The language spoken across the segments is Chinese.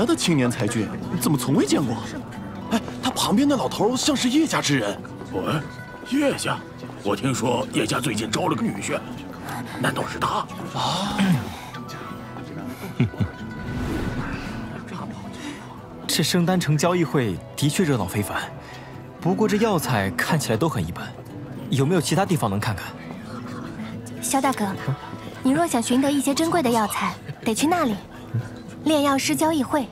家的青年才俊？怎么从未见过？哎，他旁边的老头像是叶家之人。喂，叶家？我听说叶家最近招了个女婿，难道是他？啊！这圣丹城交易会的确热闹非凡，不过这药材看起来都很一般，有没有其他地方能看看？萧大哥，你若想寻得一些珍贵的药材，得去那里——炼药师交易会，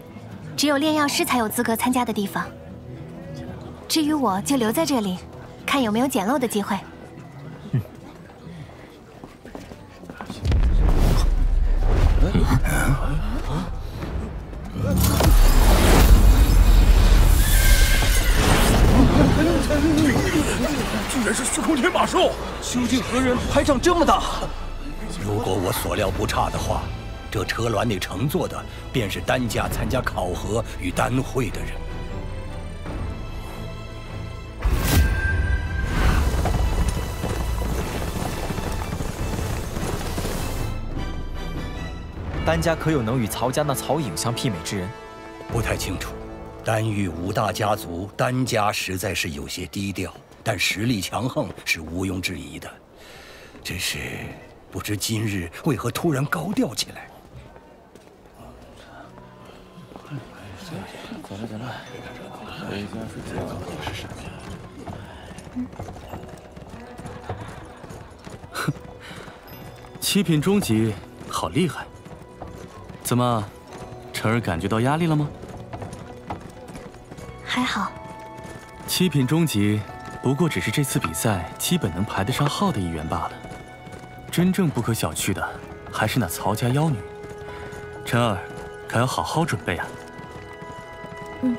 只有炼药师才有资格参加的地方。至于我，就留在这里，看有没有捡漏的机会。居然是虚空天马兽！究竟何人排场这么大？如果我所料不差的话，这车銮内乘坐的便是丹家参加考核与丹会的人。丹家可有能与曹家那曹颖相媲美之人？不太清楚。丹域五大家族，丹家实在是有些低调，但实力强横是毋庸置疑的。只是不知今日为何突然高调起来。走了走了，回家睡觉。哼，七品中级，好厉害！怎么，晨儿感觉到压力了吗？还好，七品中级不过只是这次比赛基本能排得上号的一员罢了。真正不可小觑的还是那曹家妖女。晨儿，可要好好准备啊！嗯。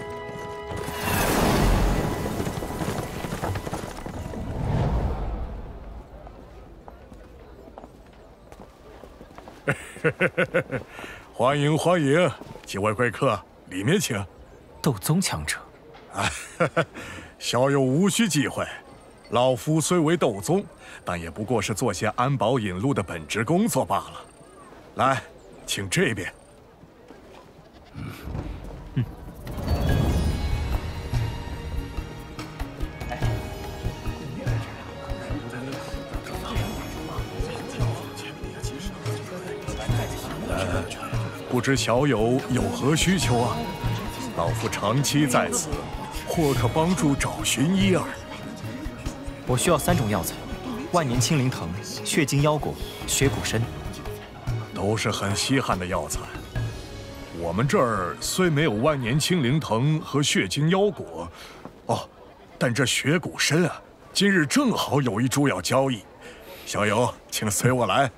欢迎欢迎，几位贵客，里面请。斗宗强者。啊，小友无需忌讳，老夫虽为斗宗，但也不过是做些安保引路的本职工作罢了。来，请这边。嗯嗯。不知小友有何需求啊？老夫长期在此。或可帮助找寻一二。我需要三种药材：万年青灵藤、血晶腰果、血骨参，都是很稀罕的药材。我们这儿虽没有万年青灵藤和血晶腰果，哦，但这血骨参啊，今日正好有一株要交易。小友，请随我来。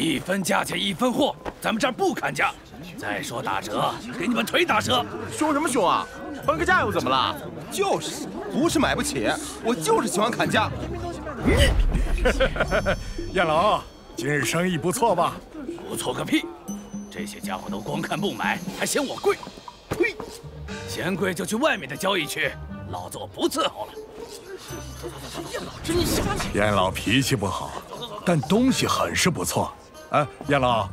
一分价钱一分货，咱们这儿不砍价。再说打折，给你们腿打折！凶什么凶啊？还个价又怎么了？就是，不是买不起，我就是喜欢砍价。燕老，今日生意不错吧？不错个屁！这些家伙都光看不买，还嫌我贵。呸！嫌贵就去外面的交易区，老子我不伺候了。燕老真小气。燕老脾气不好，但东西很是不错。哎，燕老。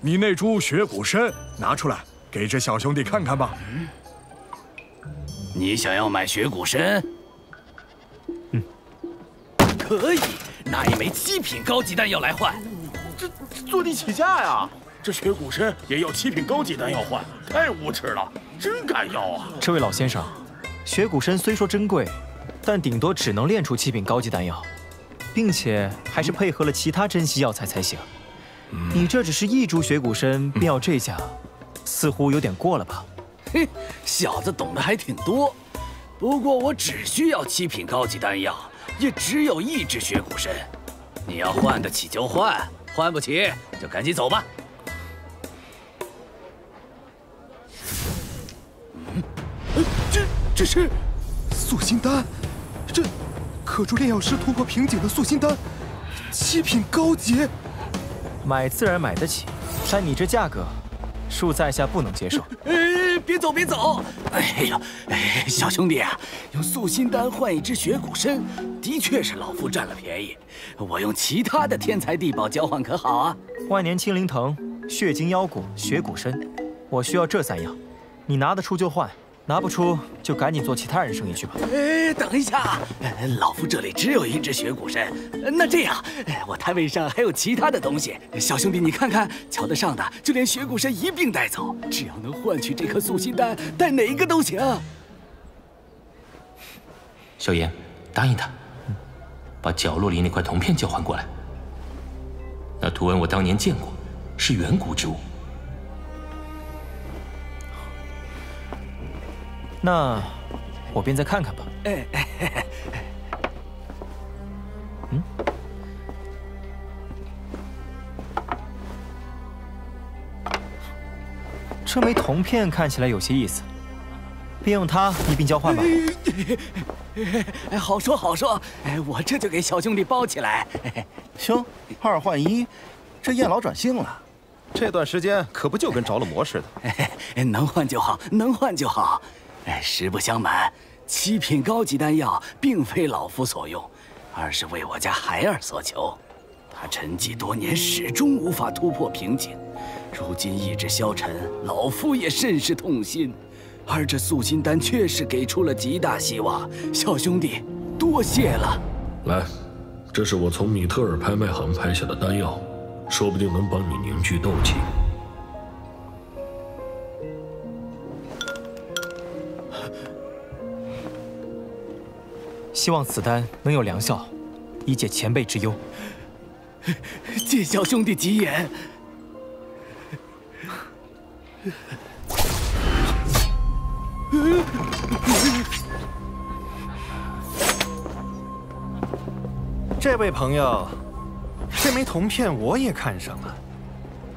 你那株雪骨参拿出来，给这小兄弟看看吧。你想要买雪骨参？嗯，可以拿一枚七品高级丹药来换。这坐地起价呀！这雪骨参也要七品高级丹药换，太无耻了！真敢要啊！这位老先生，雪骨参虽说珍贵，但顶多只能炼出七品高级丹药，并且还是配合了其他珍稀药材才行。你这只是一株雪骨参，便要这价，似乎有点过了吧？嘿，小子懂得还挺多。不过我只需要七品高级丹药，也只有一只血骨参。你要换得起就换，换不起就赶紧走吧。嗯，这这是素心丹，这可助炼药师突破瓶颈的素心丹，七品高级。买自然买得起，但你这价格，恕在下不能接受。别走别走！哎呦，哎，小兄弟啊，用素心丹换一只雪骨参，的确是老夫占了便宜。我用其他的天材地宝交换可好啊？万年青灵藤、血晶妖果、雪骨参，我需要这三样，你拿得出就换。拿不出就赶紧做其他人生意去吧。哎，等一下，老夫这里只有一只雪骨参。那这样，我摊位上还有其他的东西。小兄弟，你看看，瞧得上的就连雪骨参一并带走。只要能换取这颗素心丹，带哪一个都行。小严，答应他，把角落里那块铜片交换过来。那图文我当年见过，是远古之物。那我便再看看吧。哎，嗯，这枚铜片看起来有些意思，便用它一并交换吧。哎，好说好说，哎，我这就给小兄弟包起来。行，二换一，这燕老转性了，这段时间可不就跟着了魔似的。能换就好，能换就好。实不相瞒，七品高级丹药并非老夫所用，而是为我家孩儿所求。他沉寂多年，始终无法突破瓶颈，如今意志消沉，老夫也甚是痛心。而这素心丹确实给出了极大希望，小兄弟，多谢了。来，这是我从米特尔拍卖行拍下的丹药，说不定能帮你凝聚斗气。希望此丹能有良效，以解前辈之忧。借小兄弟吉言。这位朋友，这枚铜片我也看上了，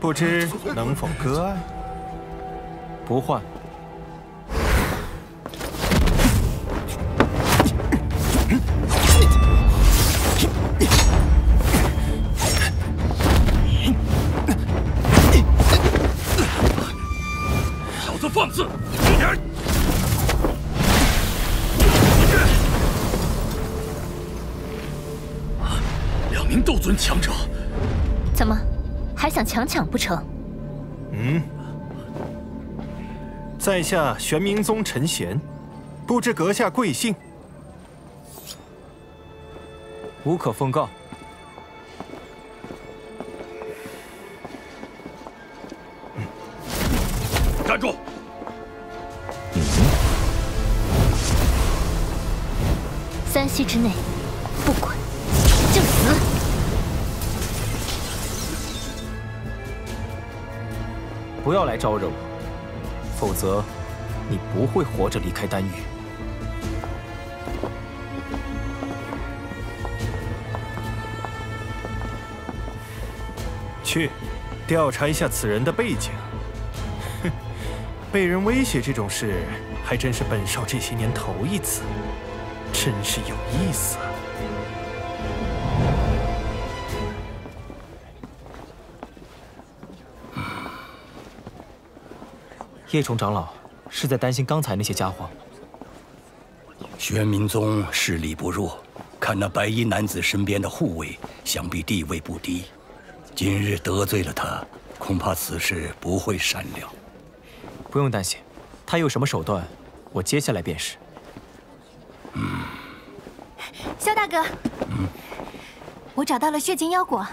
不知能否割爱？不换。强抢不成？嗯，在下玄冥宗陈贤，不知阁下贵姓？无可奉告。站住！三息之内，不管不要来招惹我，否则你不会活着离开丹域。去调查一下此人的背景。哼，被人威胁这种事，还真是本少这些年头一次。真是有意思。叶虫长老是在担心刚才那些家伙。玄冥宗势力不弱，看那白衣男子身边的护卫，想必地位不低。今日得罪了他，恐怕此事不会善了。不用担心，他有什么手段，我接下来便是。嗯，萧大哥，嗯，我找到了血晶妖果，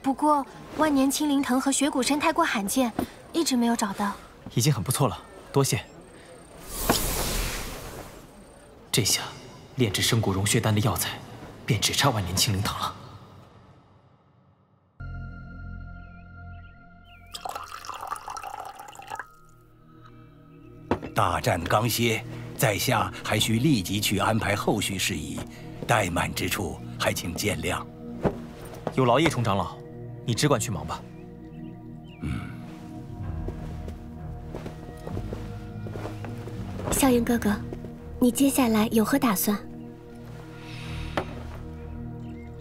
不过万年青灵藤和雪骨参太过罕见，一直没有找到。已经很不错了，多谢。这下炼制生骨融血丹的药材，便只差万年青灵藤了。大战刚歇。在下还需立即去安排后续事宜，怠慢之处还请见谅。有劳叶冲长老，你只管去忙吧。萧炎哥哥，你接下来有何打算？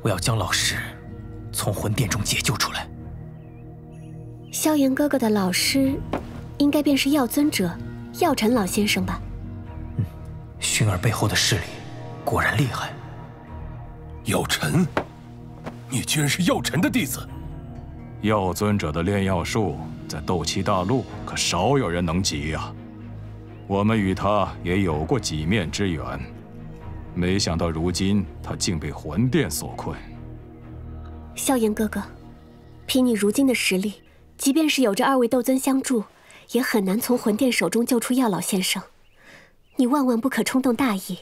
我要将老师从魂殿中解救出来。萧炎哥哥的老师，应该便是药尊者。药尘老先生吧？薰儿背后的势力果然厉害。药尘，你居然是药尘的弟子？药尊者的炼药术在斗气大陆可少有人能及呀。我们与他也有过几面之缘，没想到如今他竟被魂殿所困。萧炎哥哥，凭你如今的实力，即便是有着二位斗尊相助，也很难从魂殿手中救出药老先生。你万万不可冲动大意。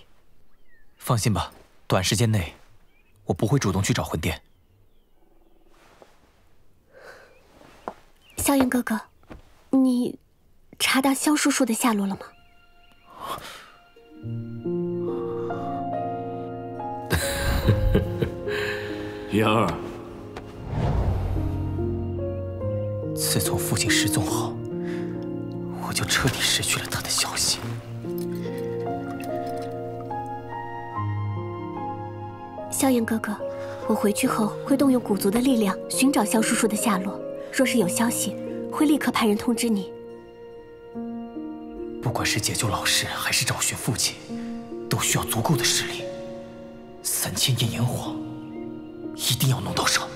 放心吧，短时间内，我不会主动去找魂殿。萧炎哥哥，你查到萧叔叔的下落了吗？妍儿，自从父亲失踪后，我就彻底失去了他的消息。萧炎哥哥，我回去后会动用古族的力量寻找萧叔叔的下落。若是有消息，会立刻派人通知你。不管是解救老师，还是找寻父亲，都需要足够的实力。三千年炎火，一定要弄到手。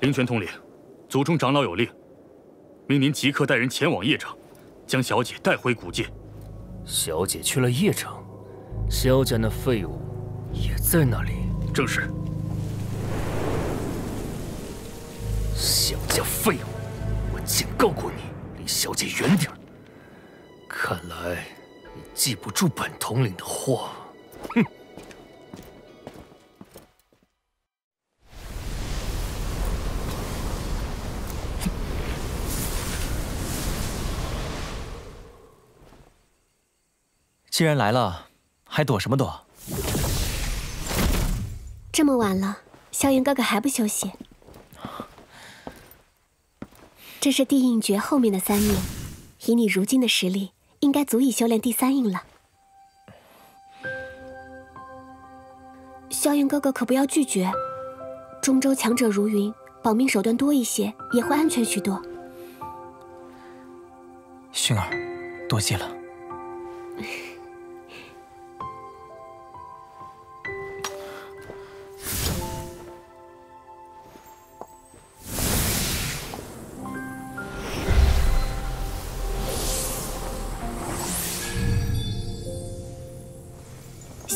灵泉统领，族中长老有令，命您即刻带人前往邺城，将小姐带回古界。小姐去了邺城，萧家那废物也在那里。正是。萧家废物，我警告过你，离小姐远点看来你记不住本统领的话。哼！既然来了，还躲什么躲？这么晚了，萧炎哥哥还不休息？这是地印诀后面的三印，以你如今的实力，应该足以修炼第三印了。萧炎哥哥可不要拒绝，中州强者如云，保命手段多一些，也会安全许多。薰儿，多谢了。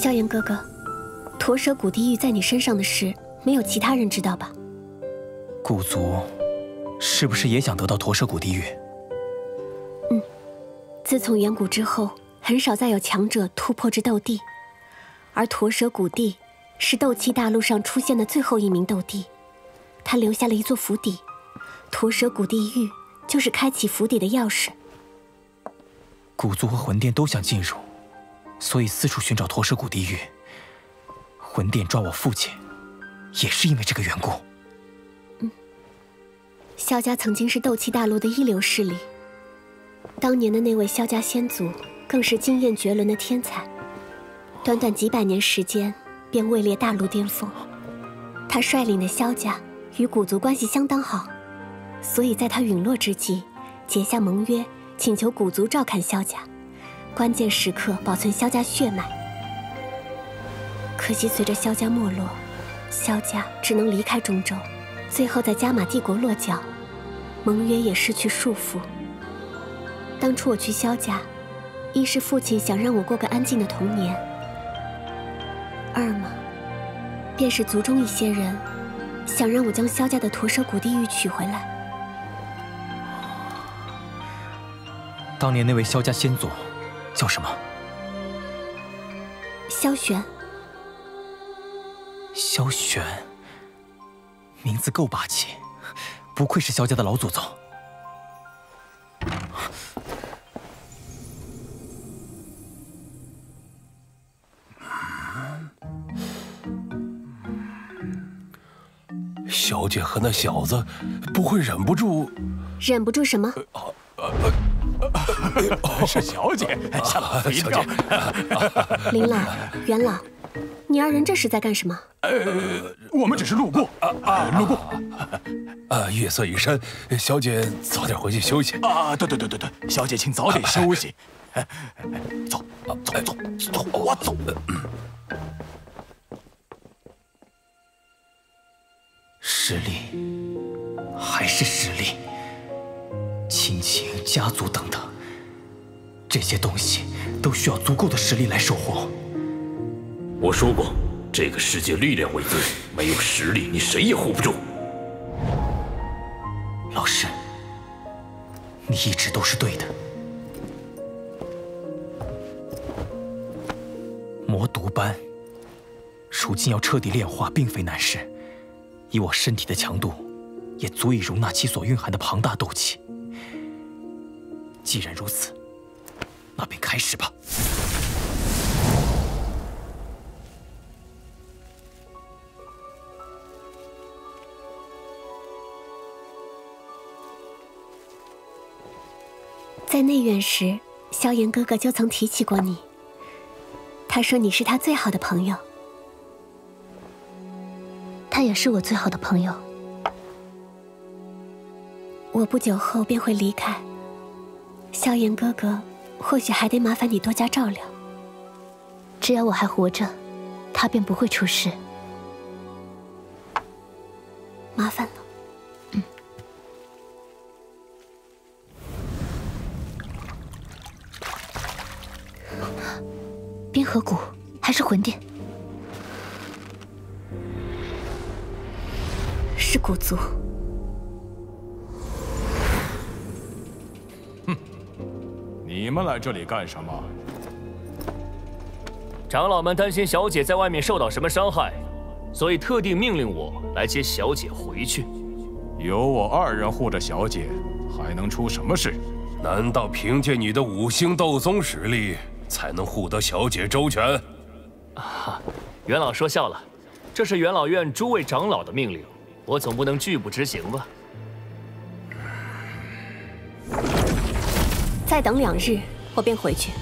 萧炎哥哥，驼蛇谷地狱在你身上的事，没有其他人知道吧？古族是不是也想得到驼蛇谷地狱？嗯，自从远古之后，很少再有强者突破至斗帝，而驼蛇谷地是斗气大陆上出现的最后一名斗帝，他留下了一座府邸，驼蛇谷地狱就是开启府邸的钥匙。古族和魂殿都想进入。所以四处寻找驼蛇谷地狱，魂殿抓我父亲，也是因为这个缘故。嗯，萧家曾经是斗气大陆的一流势力，当年的那位萧家先祖更是惊艳绝伦的天才，短短几百年时间便位列大陆巅峰。他率领的萧家与古族关系相当好，所以在他陨落之际，结下盟约，请求古族照看萧家。关键时刻保存萧家血脉，可惜随着萧家没落，萧家只能离开中州，最后在加玛帝国落脚，盟约也失去束缚。当初我去萧家，一是父亲想让我过个安静的童年，二嘛，便是族中一些人想让我将萧家的驼蛇谷地狱取回来。当年那位萧家先祖。叫什么？萧玄。萧玄，名字够霸气，不愧是萧家的老祖宗。小姐和那小子不会忍不住？忍不住什么？是小姐，吓了我一跳。林老、元老，你二人这是在干什么？呃，我们只是路过啊啊，路过。啊，月色已深，小姐早点回去休息。啊，对对对对对，小姐请早点休息。走，走走走，我走。实力，还是实力。亲情、家族等等，这些东西都需要足够的实力来守护。我说过，这个世界力量为尊，没有实力，你谁也护不住。老师，你一直都是对的。魔毒斑，如今要彻底炼化，并非难事。以我身体的强度，也足以容纳其所蕴含的庞大斗气。既然如此，那便开始吧。在内院时，萧炎哥哥就曾提起过你。他说你是他最好的朋友，他也是我最好的朋友。我不久后便会离开。萧炎哥哥，或许还得麻烦你多加照料。只要我还活着，他便不会出事。麻烦了。嗯。冰河谷还是魂殿？是古族。这里干什么？长老们担心小姐在外面受到什么伤害，所以特地命令我来接小姐回去。有我二人护着小姐，还能出什么事？难道凭借你的五星斗宗实力才能护得小姐周全？啊，元老说笑了，这是元老院诸位长老的命令，我总不能拒不执行吧？再等两日，我便回去。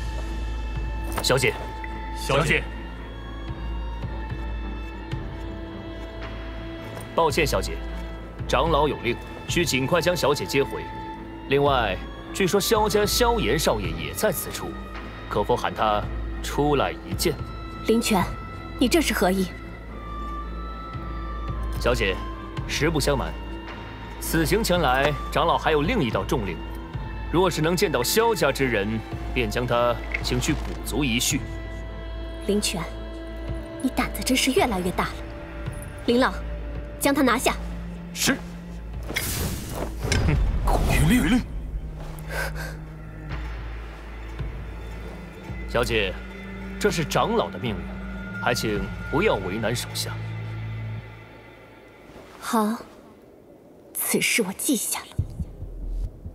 小姐，小姐，抱歉，小姐，长老有令，需尽快将小姐接回。另外，据说萧家萧炎少爷也在此处，可否喊他出来一见？林泉，你这是何意？小姐，实不相瞒，此行前来，长老还有另一道重令。若是能见到萧家之人，便将他请去古族一叙。林泉，你胆子真是越来越大了。林老，将他拿下。是。哼，于令。小姐，这是长老的命令，还请不要为难手下。好，此事我记下了。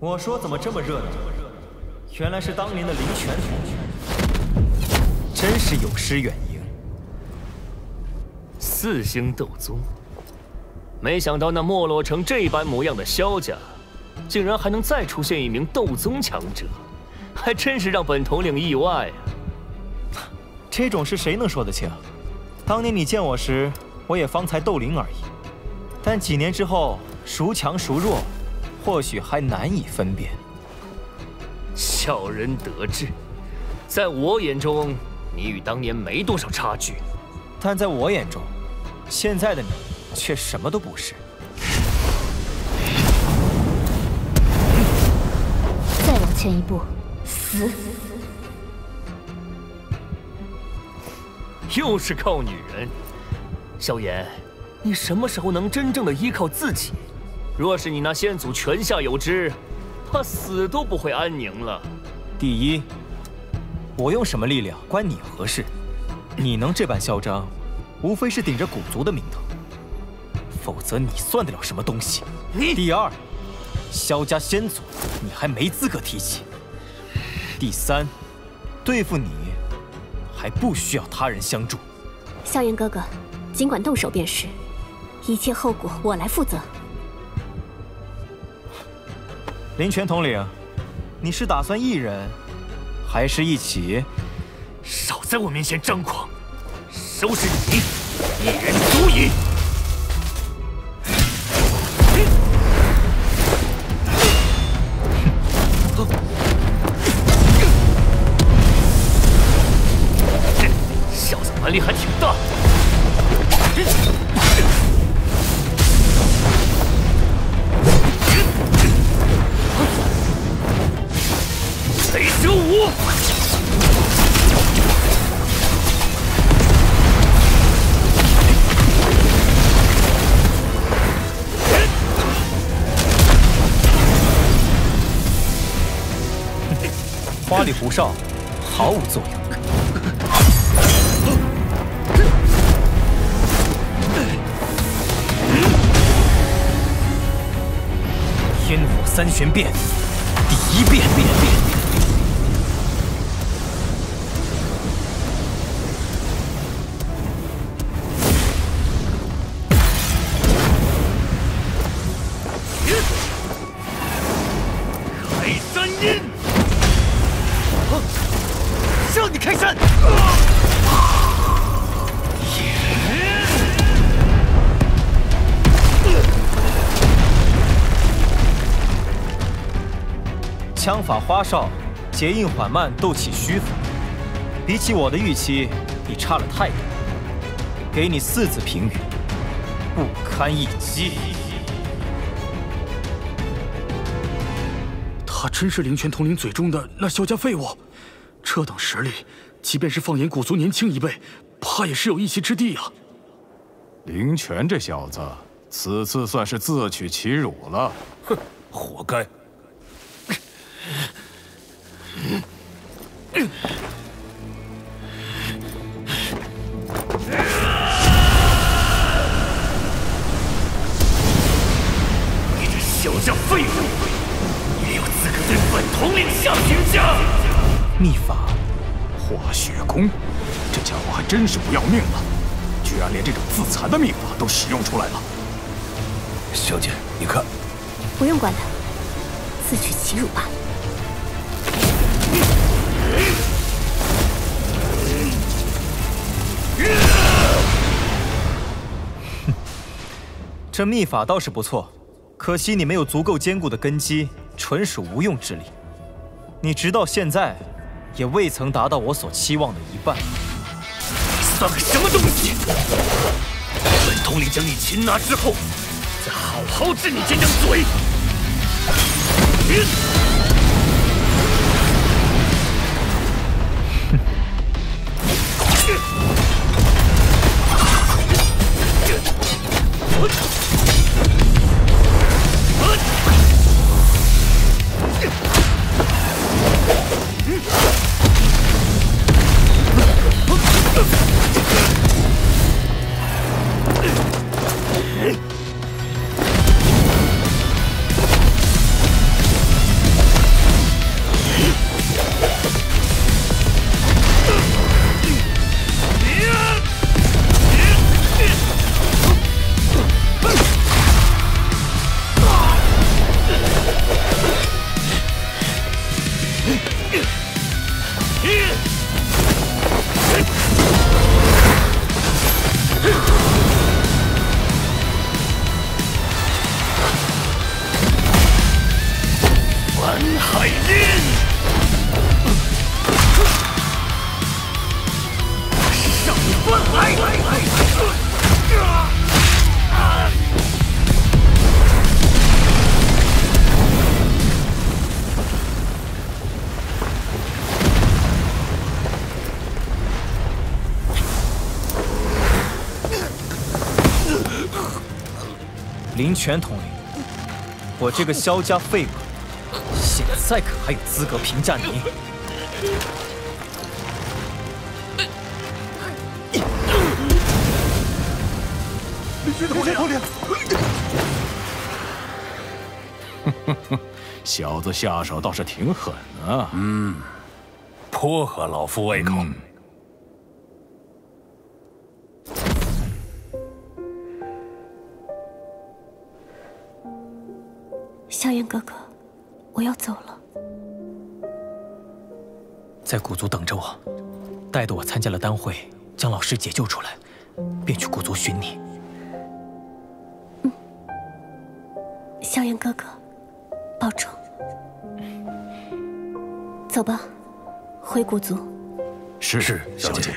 我说怎么这么热闹？原来是当年的林泉同学，真是有失远迎。四星斗宗，没想到那没落成这般模样的萧家，竟然还能再出现一名斗宗强者，还真是让本统领意外啊！这种事谁能说得清？当年你见我时，我也方才斗灵而已，但几年之后，孰强孰弱？或许还难以分辨。小人得志，在我眼中，你与当年没多少差距；但在我眼中，现在的你却什么都不是。再往前一步，死！又是靠女人，萧炎，你什么时候能真正的依靠自己？若是你那先祖泉下有知，怕死都不会安宁了。第一，我用什么力量关你何事？你能这般嚣张，无非是顶着古族的名头，否则你算得了什么东西？你第二，萧家先祖，你还没资格提起。第三，对付你，还不需要他人相助。萧炎哥哥，尽管动手便是，一切后果我来负责。林泉统领，你是打算一人，还是一起？少在我面前张狂！收拾你，一人足矣。毫无作用。天火三玄变，第一变。变变开山印，让你开山。枪法花哨，结印缓慢，斗气虚浮。比起我的预期，你差了太多。给你四字评语：不堪一击。他真是灵泉统领嘴中的那萧家废物，这等实力，即便是放眼古族年轻一辈，怕也是有一席之地啊！灵泉这小子，此次算是自取其辱了。哼，活该！你秘法，化血功，这家伙还真是不要命了，居然连这种自残的秘法都使用出来了。小姐，你看，不用管他，自取其辱吧。哼。这秘法倒是不错，可惜你没有足够坚固的根基，纯属无用之力。你直到现在，也未曾达到我所期望的一半。你算个什么东西？本统领将你擒拿之后，再好好治你这张嘴。林泉统领，我这个萧家废物，现在可还有资格评价你？林泉统领，小子下手倒是挺狠啊！嗯，颇合老夫胃口。萧炎哥哥，我要走了。在古族等着我，带着我参加了丹会，将老师解救出来，便去古族寻你。萧炎哥哥，保重。走吧，回古族。是是，小姐。